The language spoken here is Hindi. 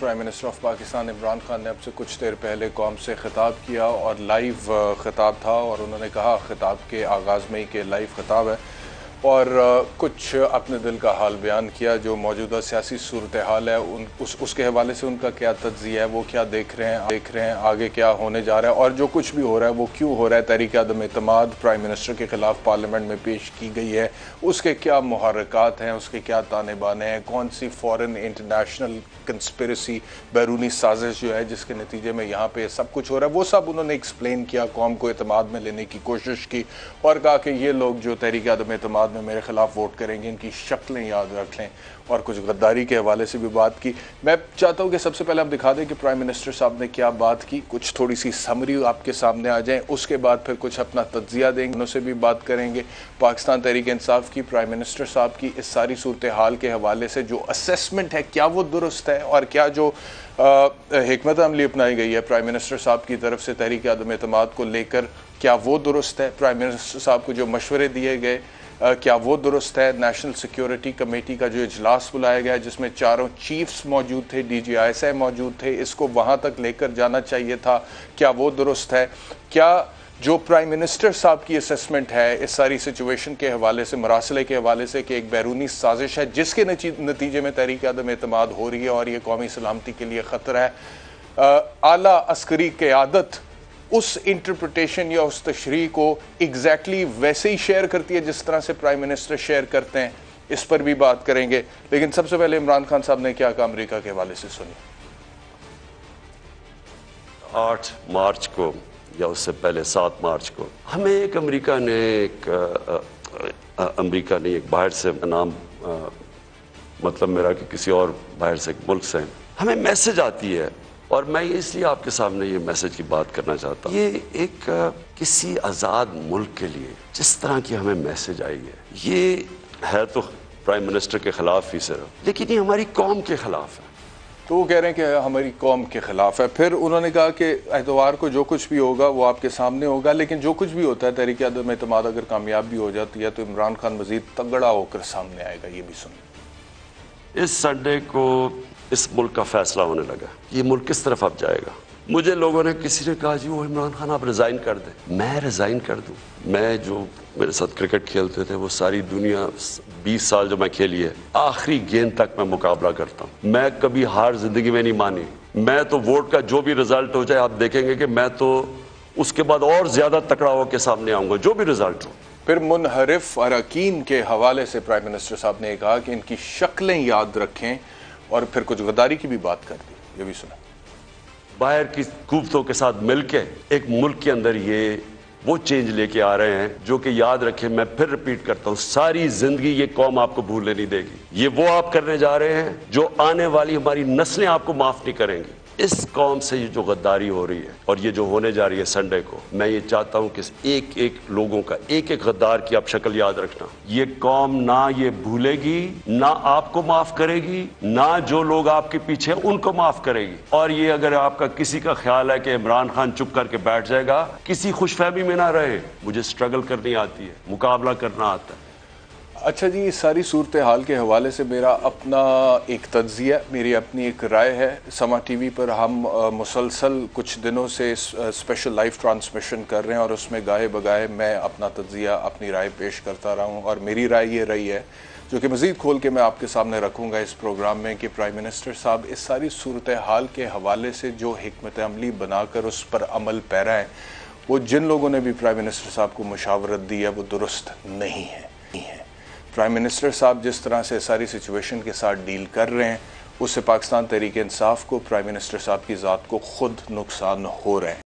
Prime minister of Pakistan Imran Khan ने अब से कुछ देर पहले कौम से खिताब किया और लाइव खिताब था और उन्होंने कहा, खिताब के आगाज़ में ही के लाइव खिताब है। और कुछ अपने दिल का हाल बयान किया जो मौजूदा सियासी सूरत हाल है, उन, उस, उसके हवाले से उनका क्या तजिया है, वो क्या देख रहे हैं, देख रहे हैं, आगे क्या होने जा रहा है, और जो कुछ भी हो रहा है, वो क्यों हो रहा है, तहरीक अदम अतमाद प्राइम मिनिस्टर के ख़िलाफ़ पार्लियामेंट में पेश की गई है, उसके क्या महरक़ात हैं, उसके क्या ताने बाने हैं, कौन सी फ़ॉरन इंटरनेशनल कंस्परेसी बैरूनी साजिश जो है, जिसके नतीजे में यहाँ पर सब कुछ हो रहा है, वो सब उन्होंने एक्सप्लेन किया, कौम को अतमाद में लेने की कोशिश की, और कहा कि ये लोग जो तहरीक अदम अतमाद बाद में मेरे खिलाफ वोट करेंगे, इनकी शक्लें याद रख। लें और कुछ गद्दारी के हवाले से भी बात की। मैं चाहता हूँ कि सबसे पहले आप दिखा दें कि प्राइम मिनिस्टर साहब ने क्या बात की। कुछ थोड़ी सी समरी आपके सामने आ जाए, उसके बाद फिर कुछ अपना तजिया देंगे, उनसे भी बात करेंगे। पाकिस्तान तहरीक इंसाफ की प्राइम मिनिस्टर साहब की, इस सारी सूरत हाल के हवाले से जो असेसमेंट है, क्या वो दुरुस्त है और क्या जो हमत अमली अपनाई गई है प्राइम मिनिस्टर साहब की तरफ़ से तहरीक आदम अतमाद को लेकर, क्या वो दुरुस्त है? प्राइम मिनिस्टर साहब को जो मशवरे दिए गए क्या वो दुरुस्त है? नेशनल सिक्योरिटी कमेटी का जो इजलास बुलाया गया जिसमें चारों चीफ्स मौजूद थे D G I S I मौजूद थे, इसको वहाँ तक लेकर जाना चाहिए था। क्या वो दुरुस्त है? क्या जो प्राइम मिनिस्टर साहब की असेसमेंट है, इस सारी सिचुएशन के हवाले से, मरासले के हवाले से कि एक बैरूनी साजिश है, जिसके नतीजे में तहरीक आदम अतमाद हो रही है और ये कौमी सलामती के लिए ख़तरा है। आला अस्करी क़्यादत उस इंटरप्रटेशन या उस तशरी को एग्जैक्टली exactly वैसे ही शेयर करती है जिस तरह से प्राइम मिनिस्टर शेयर करते हैं। इस पर भी बात करेंगे। लेकिन सबसे पहले इमरान खान साहब ने क्या कहा अमरीका के हवाले से सुनी आठ मार्च को या उससे पहले सात मार्च को हमें एक अमेरिका ने एक अमेरिका ने एक बाहर से नाम आ, मतलब मेरा कि किसी और बाहर से मुल्क से हमें मैसेज आती है और मैं इसलिए आपके सामने ये मैसेज की बात करना चाहता हूँ। ये एक किसी आज़ाद मुल्क के लिए जिस तरह की हमें मैसेज आई है ये है तो प्राइम मिनिस्टर के खिलाफ ही सिर्फ़। लेकिन ये हमारी कौम के खिलाफ है। तो वो कह रहे हैं कि हमारी कौम के खिलाफ है। फिर उन्होंने कहा कि एतवार को जो कुछ भी होगा वो आपके सामने होगा लेकिन जो कुछ भी होता है तहरीक अदम अतमाद अगर कामयाब भी हो जाती है तो इमरान खान मजीद तगड़ा होकर सामने आएगा ये भी सुन इस संडे को इस मुल्क का फैसला होने लगा। ये मुल्क किस तरफ़ अब जाएगा? मुझे लोगों ने किसी ने कहा, जी, वो इमरान खान, आप रिज़ाइन कर दें। मैं रिज़ाइन कर दूँ? मैं जो मेरे साथ क्रिकेट खेलते थे, वो सारी दुनिया 20 साल जो मैं खेली है, आखिरी गेंद तक मैं मुकाबला करता हूँ। मैं कभी हार ज़िंदगी में नहीं मानी। मैं तो वोट का जो भी रिज़ल्ट हो जाए, आप देखेंगे कि मैं तो उसके बाद और ज़्यादा तकड़ा होकर सामने आऊँगा, जो भी रिज़ल्ट हो। फिर मुनहरफ अरकान के हवाले से प्राइम मिनिस्टर साहब ने कहा कि इनकी शक्लें याद रखें और फिर कुछ गद्दारी की भी बात कर दी, ये भी सुना। बाहर की कुवतों के साथ मिलकर एक मुल्क के अंदर ये वो चेंज लेके आ रहे हैं, जो कि याद रखे, मैं फिर रिपीट करता हूँ, सारी ज़िंदगी ये कौम आपको भूलने नहीं देगी। ये वो आप करने जा रहे हैं, जो आने वाली हमारी नस्लें आपको माफ़ नहीं करेंगी। इस कौम से ये जो गद्दारी हो रही है और ये जो होने जा रही है संडे को, मैं ये चाहता हूँ कि एक एक लोगों का एक एक गद्दार की आप शक्ल याद रखना। ये कौम ना ये भूलेगी, ना आपको माफ़ करेगी, ना जो लोग आपके पीछे उनको माफ़ करेगी। और ये अगर आपका किसी का ख्याल है कि इमरान खान चुप करके बैठ जाएगा, किसी खुशफहमी में ना रहे, मुझे स्ट्रगल करनी आती है, मुकाबला करना आता है। अच्छा जी इस सारी सूरत हाल के हवाले से मेरा अपना एक तजिया मेरी अपनी एक राय है। समा टीवी पर हम मुसलसल कुछ दिनों से स्पेशल लाइव ट्रांसमिशन कर रहे हैं और उसमें गाए बगाए मैं अपना तजिया, अपनी राय पेश करता रहा हूँ और मेरी राय ये रही है, जो कि मज़ीद खोल के मैं आपके सामने रखूँगा इस प्रोग्राम में कि प्राइम मिनिस्टर साहब इस सारी सूरत हाल के हवाले से जो हमत अमली बनाकर उस पर अमल पैरा है, वो जिन लोगों ने भी प्राइम मिनिस्टर साहब को मशावरत दी है, वो दुरुस्त नहीं है। प्राइम मिनिस्टर साहब जिस तरह से सारी सिचुएशन के साथ डील कर रहे हैं, उससे पाकिस्तान तहरीक इंसाफ को प्राइम मिनिस्टर साहब की ज़ात को खुद नुकसान हो रहे हैं।